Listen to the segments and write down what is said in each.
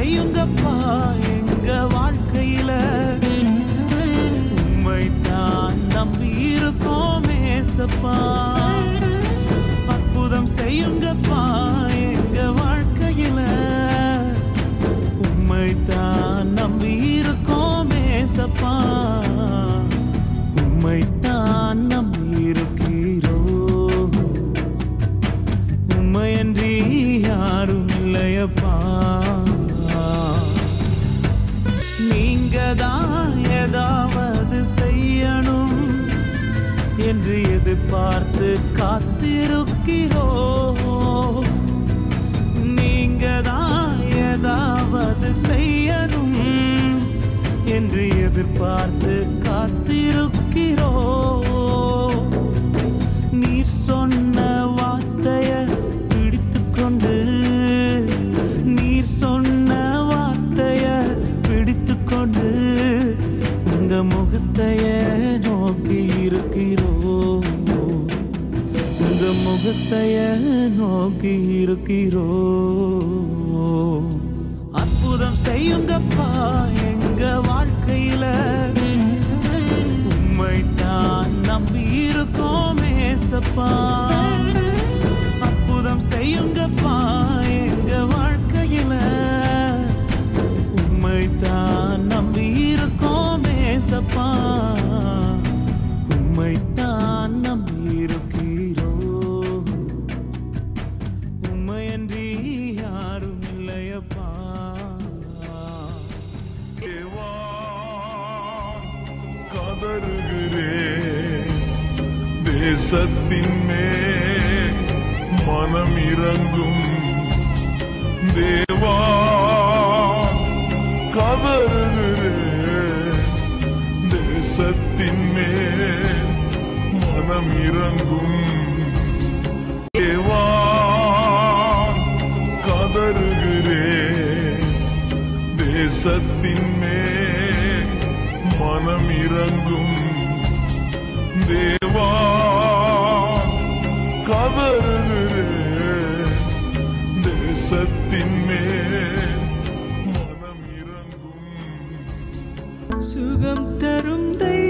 செய்யுங்கப்பா எங்க வாழ்க்கையில? உம்மை தான் நம்பி இருக்கோம் ஏசப்பா பார்த்து காத்திருக்கிறோ நீங்க தான் ஏதாவது செய்யணும் என்று எதிர்பார்த்து காத்திருக்கிறோ நீர் சொன்ன வார்த்தைய பிடித்துக்கொண்டு நீர் சொன்ன வார்த்தைய பிடித்துக்கொண்டு உங்க முகத்தைய நோக்கி இருக்கிறோம். முகத்தைய நோக்கி இருக்கிறோ. அற்புதம் செய்யுங்கப்பா எங்க வாழ்க்கையில. உண்மைத்தான் நம்பி இருக்கோம் ஏசப்பா இல்லையப்பா தேசத்தின் மே மனம் இறங்கும். தேவா கதறுகிறேன் தேசத்தின் மே மனம் இறங்கும். தேசத்தின் மேல் மனம் இறங்கும் தேவா கதறுகிறேன் தேசத்தின் மேல் மனம் இறங்கும் சுகம் தரும் தெய்வம்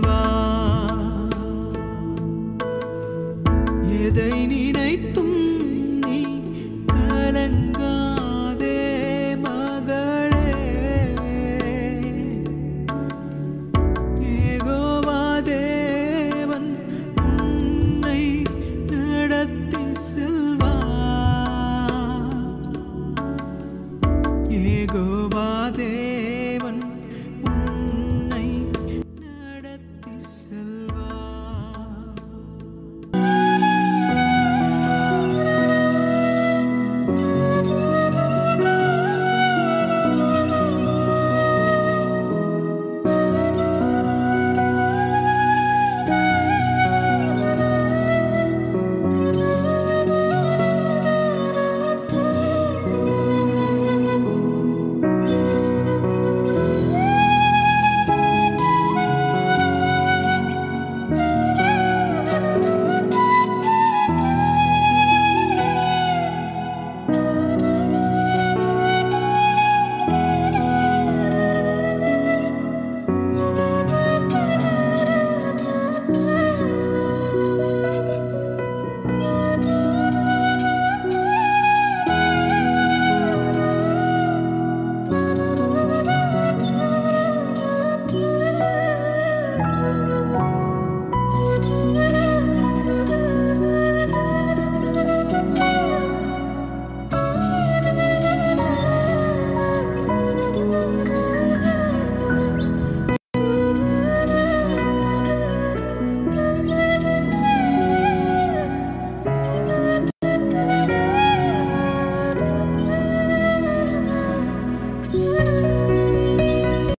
எதை நினைத்தும் நீ கலங்காதே மகளே. யெகோவா உன்னை நடத்தி